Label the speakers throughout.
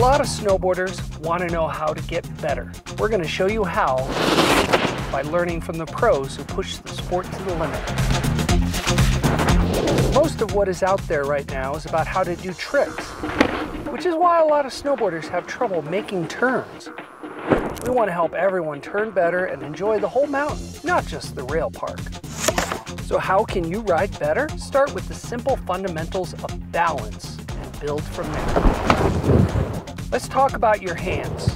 Speaker 1: lot of snowboarders want to know how to get better. We're going to show you how by learning from the pros who push the sport to the limit. Most of what is out there right now is about how to do tricks, which is why a lot of snowboarders have trouble making turns. We want to help everyone turn better and enjoy the whole mountain, not just the rail park. So how can you ride better? Start with the simple fundamentals of balance and build from there. Let's talk about your hands.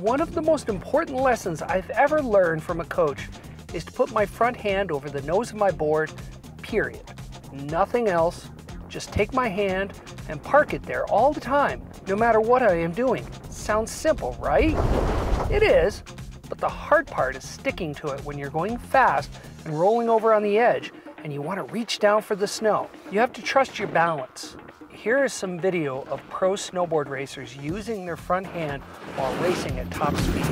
Speaker 1: One of the most important lessons I've ever learned from a coach is to put my front hand over the nose of my board, period. Nothing else, just take my hand and park it there all the time, no matter what I am doing. Sounds simple, right? It is, but the hard part is sticking to it when you're going fast and rolling over on the edge and you want to reach down for the snow. You have to trust your balance. Here is some video of pro snowboard racers using their front hand while racing at top speed.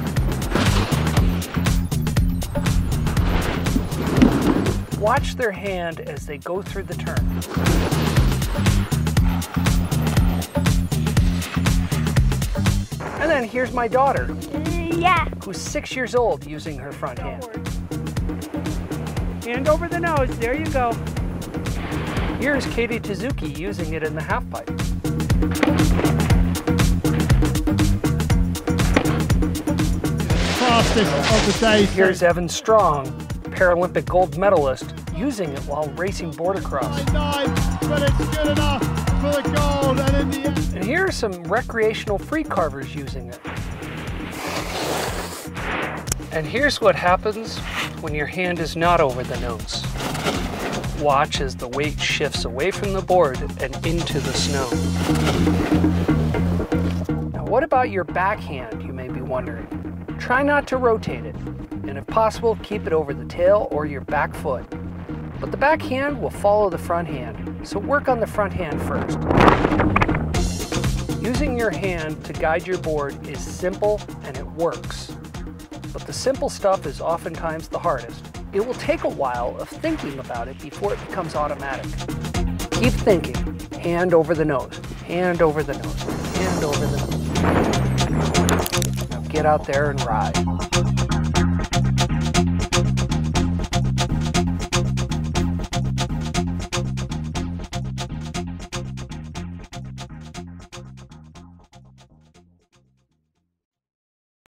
Speaker 1: Watch their hand as they go through the turn. And then here's my daughter.
Speaker 2: Mm, yeah.
Speaker 1: Who's six years old using her front hand. Hand over the nose, there you go. Here's Katie Tsuyuki using it in the half pipe.
Speaker 3: Fastest of the day.
Speaker 1: Here's Evan Strong, Paralympic gold medalist, using it while racing boardercross.
Speaker 3: Nine, but it's good enough for the gold and in the end.
Speaker 1: And here are some recreational free carvers using it. And here's what happens when your hand is not over the nose. Watch as the weight shifts away from the board and into the snow. Now, what about your backhand, you may be wondering? Try not to rotate it, and if possible, keep it over the tail or your back foot. But the backhand will follow the front hand, so work on the front hand first. Using your hand to guide your board is simple and it works. But the simple stuff is oftentimes the hardest. It will take a while of thinking about it before it becomes automatic. Keep thinking, hand over the nose, hand over the nose, hand over the nose. Now get out there and ride.